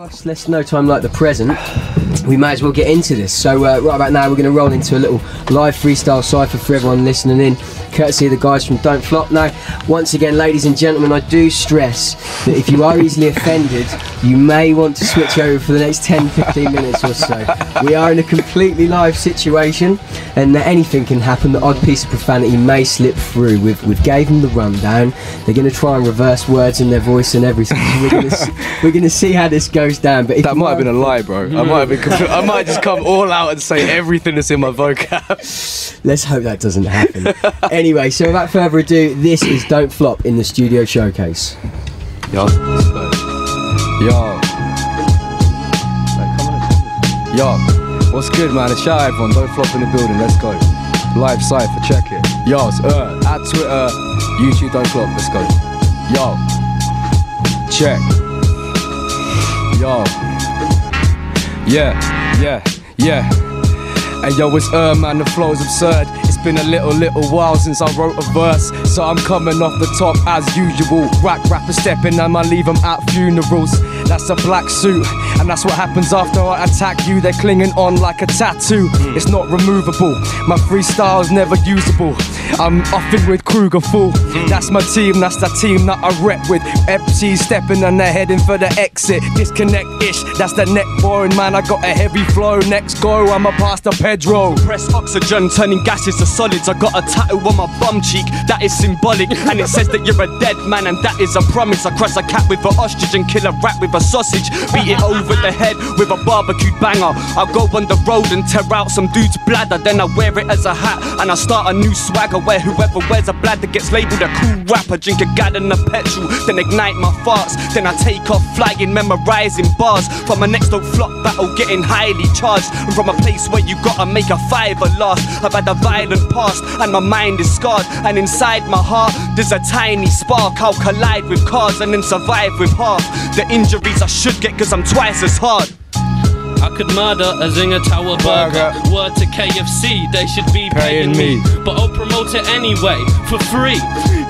Whilst less no time like the present, we may as well get into this. So uh, right about now, we're going to roll into a little live freestyle cipher for everyone listening in, courtesy of the guys from Don't Flop. Now, once again, ladies and gentlemen, I do stress that if you are easily offended, you may want to switch over for the next 10, 15 minutes or so. We are in a completely live situation, and anything can happen. The odd piece of profanity may slip through. We've, we've gave them the rundown. They're going to try and reverse words in their voice and everything. To we're going to see how this goes down. But That might have been a lie, bro. I might have been. Compl- I might just come all out and say everything that's in my vocab. Let's hope that doesn't happen. anyway, so without further ado, this is Don't Flop in the studio showcase. Yo. Yo. Yo, what's good, man? It's Shy everyone. Don't flop in the building. Let's go. Live cipher, check it. Yo, it's uh, at Twitter, YouTube, don't flop. Let's go. Yo, check. Yo, yeah, yeah, yeah. And yo, it's uh man, the flow's absurd. It's been a little, little while since I wrote a verse. So I'm coming off the top as usual. Rack rapper stepping, and I leave them at funerals. That's a black suit, and that's what happens after I attack you. They're clinging on like a tattoo. Hmm. It's not removable. My freestyle's never usable. I'm offing with Cruger full. Hmm. That's my team, that's the team that I rep with. MC stepping and they're heading for the exit. Disconnect ish, that's the neck boring man. I got a heavy flow. Next go, I'm a pasta Pedro. Press oxygen, turning gases to solids. I got a tattoo on my bum cheek that is symbolic, and it says that you're a dead man, and that is a promise. I cross a cat with an ostrich and kill a rat with a sausage. Beat it over the head with a barbecued banger. I go on the road and tear out some dude's bladder, then I wear it as a hat, and I start a new swagger where whoever wears a bladder gets labeled a cool rapper. Drink a gallon of petrol, then ignite my farts. Then I take off flying, memorizing bars from a next don't flop battle, getting highly charged. And from a place where you gotta make a fiver last. I've had a violent past, and my mind is scarred. And inside my heart, there's a tiny spark. I'll collide with cars and then survive with half the injuries I should get, cause I'm twice as hard. I could murder a Zinger Tower burger. Burger. Word to KFC, they should be paying, Paying me. me. But I'll promote it anyway, for free.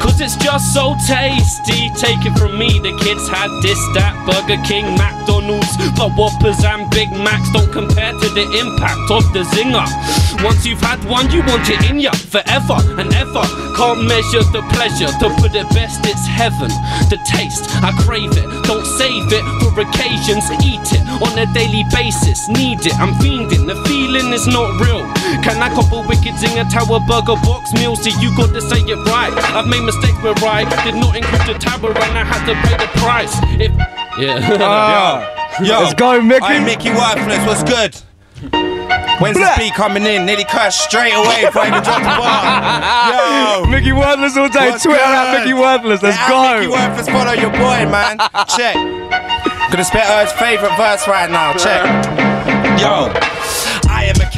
Cause it's just so tasty. Take it from me, the kids had this, that, Burger King, McDonald's. But Whoppers and Big Macs don't compare to the impact of the Zinger. Once you've had one, you want it in ya forever and ever. Can't measure the pleasure. To put it best, it's heaven. The taste, I crave it. Don't save it for occasions. Eat it on a daily basis. Need it, I'm fiending. The feeling is not real. Can I couple wicked zinger tower burger box meals? See, you got to say it right. I've made mistakes where I did not include the tower and I had to pay the price. If yeah. Ah, Yo, Let's go, Micky. I'm Micky Worthless. What's good? When's the speed coming in? Nearly cursed straight away before I even dropped the bar. Yo. Micky Worthless all day. What's Twitter good? at Micky Worthless. Let's Yeah, go. Micky Worthless, follow your boy, man. Check. Gonna spit Eurgh's favorite verse right now. Check. Yo.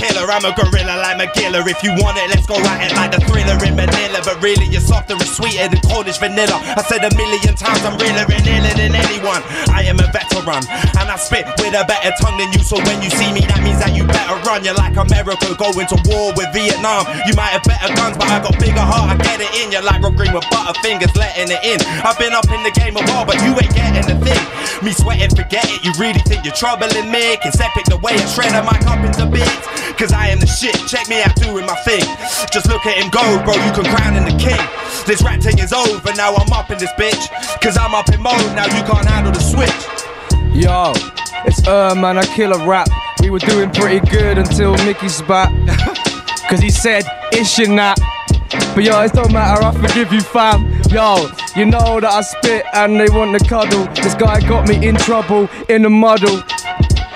Killer, I'm a gorilla like McGilla. If you want it, let's go write it like the thriller in Manila. But really, you're softer and sweeter than Polish vanilla. I said a million times, I'm realer and iller than anyone. I am a veteran, and I spit with a better tongue than you. So when you see me, that means that you better run. You're like America going to war with Vietnam. You might have better guns, but I got bigger heart. I get it in. You're like Rob Green with butterfingers, letting it in. I've been up in the game a while, but you ain't getting the thing. Me sweating, forget it. You really think you're troubling me? It's epic the way a mic up into beats. Cause I am the shit. Check me out doing my thing. Just look at him go, bro. You can crown him the king. This rap thing is over. Now I'm up in this bitch. Cause I'm up in mode. Now you can't handle the switch. Yo, it's uh man, I kill a rap. We were doing pretty good until Micky's back. Cause he said ish and that. But yo, it don't matter, I forgive you fam. Yo, you know that I spit and they want to cuddle. This guy got me in trouble, in a muddle.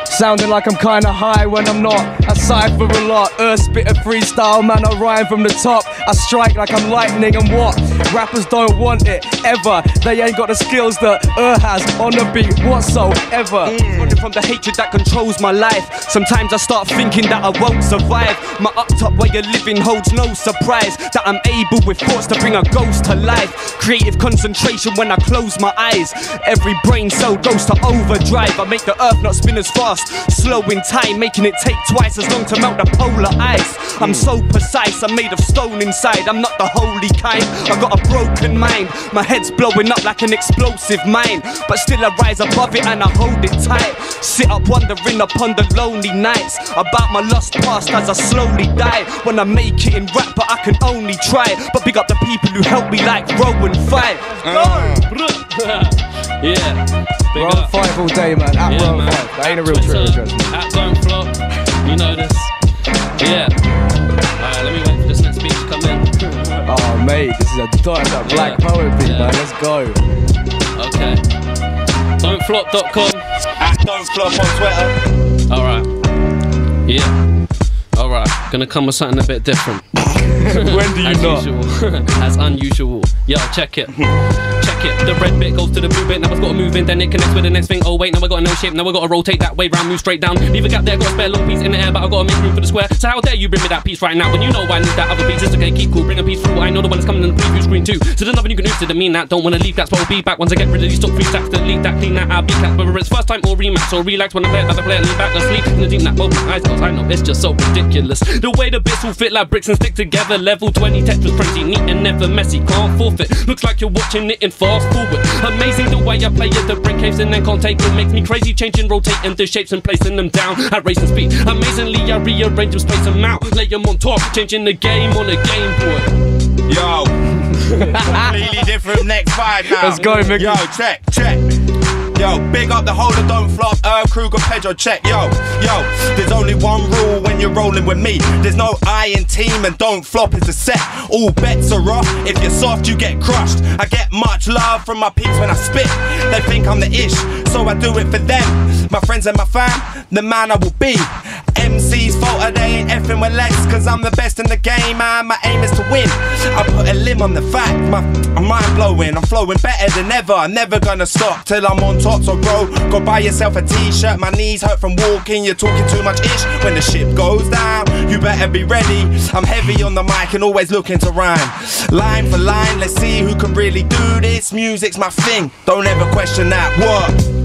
Sounding like I'm kinda high when I'm not. Cipher a lot, Earth spit a freestyle, man. I rhyme from the top. I strike like I'm lightning and what? Rappers don't want it ever. They ain't got the skills that uh has on the beat whatsoever. Running from the hatred that controls my life. Sometimes I start thinking that I won't survive. My up top way of living holds no surprise. That I'm able with thoughts to bring a ghost to life. Creative concentration when I close my eyes. Every brain cell goes to overdrive. I make the earth not spin as fast. Slow in time, making it take twice as long to melt the polar ice. I'm so precise, I'm made of stone inside. I'm not the holy kind. I got a broken mind. My head's blowing up like an explosive mine. But still I rise above it and I hold it tight. Sit up wondering upon the lonely nights about my lost past as I slowly die. When I make it in rap, but I can only try. But big up the people who help me like Rowan Five. yeah. Big We're up. five all day, man. At Yeah, Rowan man. Five. That ain't a real Twitter, trip, mate, this is a dot, that black Yeah. poet beat, Yeah. man. Let's go. Okay. Don'tflop.com. At Don't Flop on Twitter. Alright. Yeah. Alright. Gonna come with something a bit different. when do you As not? usual. As unusual. Yo, check it. It. The red bit goes to the blue bit. Now I've got to move in, then it connects with the next thing. Oh wait, now I got no shape. Now I got to rotate that way round, move straight down. Leave a gap there, got a spare long piece in the air, but I got to make room for the square. So how dare you bring me that piece right now when you know I need that other piece? It's okay, keep cool, bring a piece through. I know the one that's coming in the preview screen too. So there's nothing you can do to mean that. Don't wanna leave that, so I'll be back once I get rid of these stock free stacks. Delete that, clean that, I'll be cat. Whether it's first time or rematch or relax when I play it, as I play it, lean back, let's sleep in the deep nap. Open eyes, cause I know it's just so ridiculous. The way the bits will fit like bricks and stick together. Level 20 Tetris crazy, neat and never messy. Can't forfeit. Looks like you're watching it in fast forward. Amazing the way I play it, the break caves and then can't take it. Makes me crazy, changing, rotating the shapes and placing them down at racing speed. Amazingly, I rearrange them, space them out, lay them on top, changing the game on a Game Boy. Yo. Completely different next vibe now. Let's go, Micky. Yo, check, check. Yo, big up the of Don't Flop, Eurgh Cruger, Pedro, check. Yo, yo, there's only one rule when you're rolling with me. There's no I in team and Don't Flop is a set. All bets are off. If you're soft, you get crushed. I get much love from my peeps when I spit. They think I'm the ish, so I do it for them. My friends and my fam, the man I will be. MC's fault they ain't effing with Cause I'm the best in the game and my aim is to win. I put a limb on the fact, my, I'm mind blowing. I'm flowing better than ever, I'm never gonna stop Till I'm on top, so bro, go buy yourself a t-shirt. My knees hurt from walking, you're talking too much ish When the ship goes down, you better be ready. I'm heavy on the mic and always looking to rhyme. Line for line, let's see who can really do this. Music's my thing, don't ever question that, what?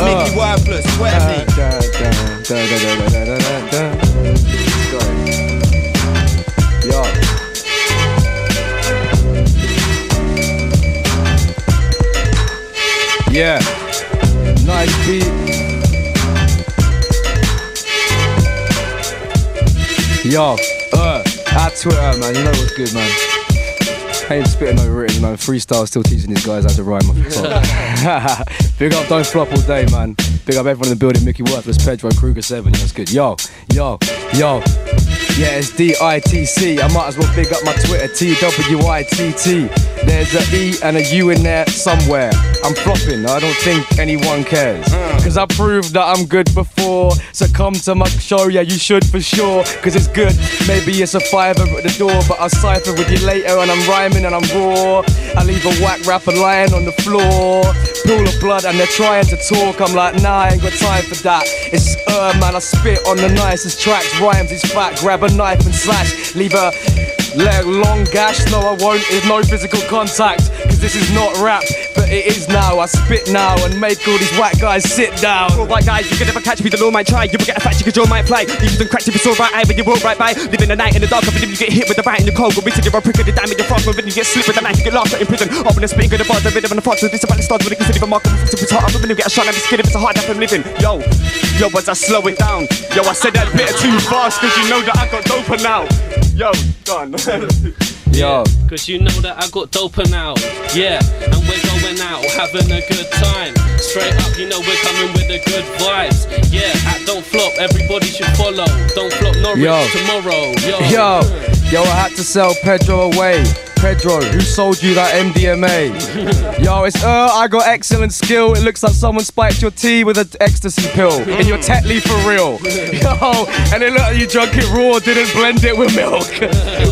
At Micky Worthless, swear Da, me. Yeah. Nice beat. Yo, uh, at Twitter, man, you know what's good, man. Ain't spitting no written, man. Freestyle, still teaching these guys how to rhyme off the top. Big up, don't flop all day, man. Big up everyone in the building, Micky Worthless, Pedro, Cruger 7, that's good. Yo, yo, yo. Yeah, it's D-I-T-C. I might as well big up my Twitter, T-W-I-T-T. There's a E and a U in there somewhere. I'm flopping, I don't think anyone cares. Cause I proved that I'm good before. So come to my show, yeah, you should for sure. Cause it's good. Maybe it's a fiver at the door, but I'll cipher with you later and I'm rhyming and I'm raw. I leave a whack rapper lying on the floor. Pool of blood and they're trying to talk. I'm like, nah, I ain't got time for that. It's uh man, I spit on the nicest tracks. Rhymes is fat, grab a knife and slash. Leave a leg long gash. No, I won't. It's no physical contact. Cause this is not rap, but it is now. I spit now and make all these white guys sit down. All right, guys, you can never catch me, the law might try. You will get a fact, you can might fly. You can crack if it's alright, I but you will right by. Living the night in the dark, I believe you get hit with the bat in the cold. Go reach you're a prick of the dime in your front, when you get slipped with the knife, you get locked in prison. Open the spitting, the bars, the rhythm and the fox. So this about the stars, when it leave a mark on the hard. I'm gonna get a shot, I'm just kidding, it's a hard life I'm living. Yo, yo, as I slow it down. Yo, I said that bit too fast, cause you know that I got doper now. Yo, done. Yo, Cause you know that I got doper now. Yeah, and we're going out, having a good time. Straight up, you know we're coming with the good vibes. Yeah, at Don't Flop, everybody should follow. Don't Flop Norwich Yo. tomorrow. Yo. yo, yo, I had to sell Pedro away. Pedro, who sold you that MDMA? Yo, it's uh, I got excellent skill. It looks like someone spiked your tea with an ecstasy pill. And you're Tetley for real. Yo, and it looked like you drunk it raw, didn't blend it with milk.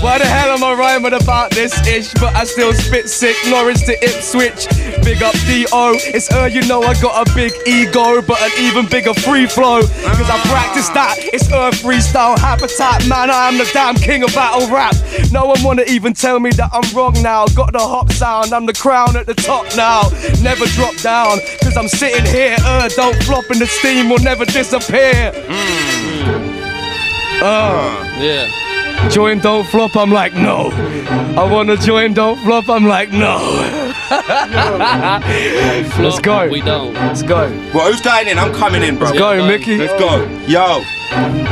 Why the hell am I rhyming about this ish? But I still spit sick, Norwich to Ipswich. Big up D.O. It's uh, you know I got a big ego, but an even bigger free flow. Cause I practice that. It's uh, freestyle habitat, man. I am the damn king of battle rap. No one wanna even tell me that I'm wrong now. Got the hop sound, I'm the crown at the top now. Never drop down, cause I'm sitting here. Uh, don't flop and the steam will never disappear. Uh, Yeah. join Don't Flop, I'm like, no. I wanna join Don't Flop, I'm like, no. Let's go. We don't. Let's go. Well, who's going in? I'm coming in, bro. Let's go, Yeah, Micky. Let's go. Yo.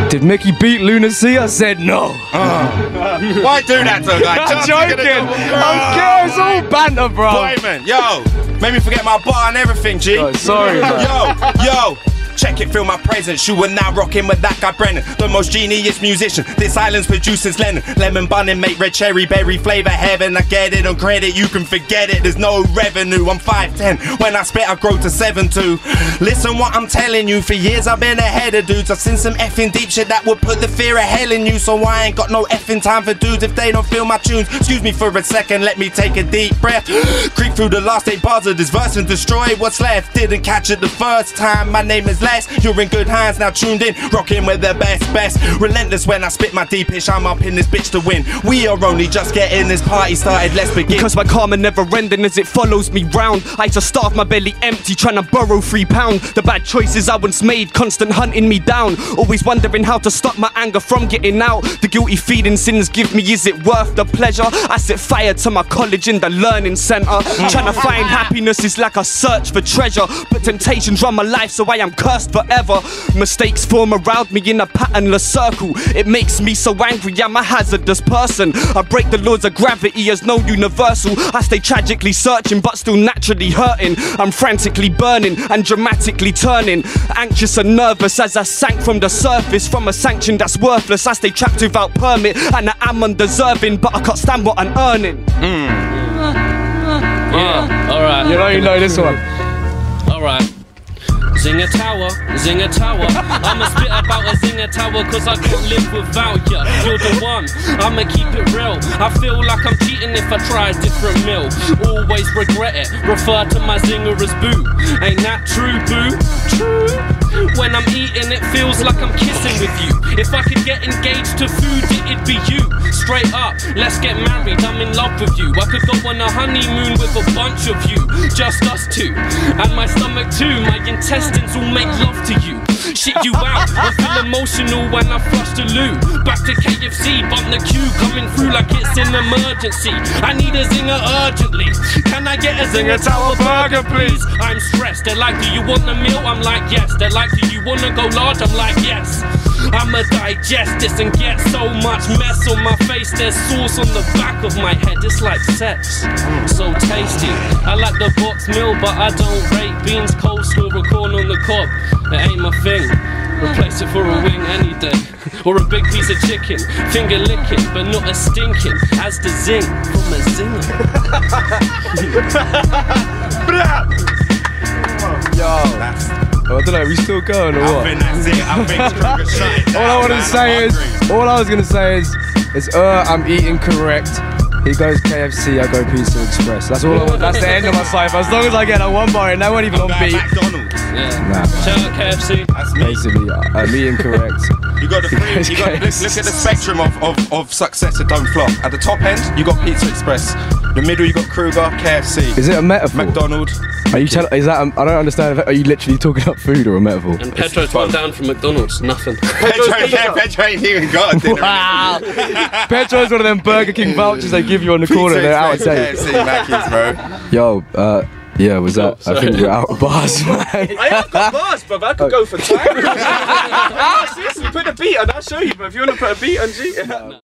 Did Micky beat Lunacy? I said no. Ah. Why do that to a guy? I'm Just gonna joking. go, I'm kidding. It's all banter, bro. Boy, man. Yo. Made me forget my bar and everything, G. Oh, sorry, man. Yo, yo. Check it, feel my presence. You are now rocking with that guy Brennan, the most genius musician. This island's produces Lennon. Lemon bunning, make red cherry berry flavor heaven. I get it on credit, you can forget it. There's no revenue. I'm 5'10. When I spit, I grow to 7'2. Listen what I'm telling you. For years I've been ahead of dudes. I've seen some effing deep shit that would put the fear of hell in you. So I ain't got no effing time for dudes if they don't feel my tunes. Excuse me for a second, let me take a deep breath. Creep through the last eight bars of this verse and destroy what's left. Didn't catch it the first time. My name is Les. You're in good hands now, tuned in, rocking with the best, best. Relentless when I spit my deep pitch. I'm up in this bitch to win. We are only just getting this party started. Let's begin. Because my karma never ending as it follows me round. I just starve my belly empty, trying to borrow three pound. The bad choices I once made, constant hunting me down. Always wondering how to stop my anger from getting out. The guilty feeling sins give me, is it worth the pleasure? I set fire to my college in the learning center. Trying to find happiness is like a search for treasure. But temptations run my life, so I am cursed forever. Mistakes form around me in a patternless circle. It makes me so angry, I'm a hazardous person. I break the laws of gravity as no universal. I stay tragically searching, but still naturally hurting. I'm frantically burning and dramatically turning. Anxious and nervous as I sank from the surface. From a sanction that's worthless, I stay trapped without permit. And I am undeserving, but I can't stand what I'm earning. Hmm. Yeah. All right. You know, you know this one. Alright. Zinger Tower, Zinger Tower. I'ma spit about a Zinger Tower cause I can't live without ya. You're the one, I'ma keep it real. I feel like I'm cheating if I try a different meal. Always regret it, refer to my zinger as boo. Ain't that true, boo? True. When I'm eating, it feels like I'm kissing with you. If I could get engaged to food, it'd be you. Straight up, let's get married, I'm in love with you. I could go on a honeymoon with a bunch of you, just us two. And my stomach too, my intestines will make love to you. Shit you out, I feel emotional when I flush the loo. Back to KFC, bump the queue, coming through like it's an emergency. I need a zinger urgently. Can I get a zinger tower burger, please? I'm stressed. They're like, do you want the meal? I'm like, yes. They're like, do you wanna go large? I'm like, yes. I'ma digest this and get so much mess on my face. There's sauce on the back of my head. It's like sex. So tasty. I like the box meal, but I don't rate beans, coleslaw, or corn on the cob. It ain't my thing. Replace it for a wing any day. Or a big piece of chicken. Finger licking, but not as stinking as the zing from a zinger. Yo. That's, I don't know, we still going or I what? think that's it. I think Cruger shut it down. All I want to say is, all I was gonna say is, is uh, I'm eating correct. He goes KFC, I go Pizza Express. That's all I want. That's the end of my cipher. As long as I get a one bar and that wasn't even on beat. McDonald's. Yeah. Nah, Shout out KFC. That's uh, me. basically, I- I'm eating correct. You got the three. You got look, look at the spectrum of, of, of success that don't flop. At the top end, you got Pizza Express. The middle, you got Cruger, KFC, Is it a metaphor? McDonald's. Are you telling? Is that? I I don't understand. Are you literally talking about food or a metaphor? And Pedro's one down from McDonald's. Nothing. Pedro, yeah, Pedro ain't even got a dinner. Wow. Pedro's one of them Burger King vouchers they give you on the corner. They're out of date. KFC, Mackey's, bro. Yo, uh, yeah, was that? I think we're out of bars, man. I have got bars, bruv. I could go for time. Seriously, put a beat on. I'll show you, but if you want to put a beat on, G.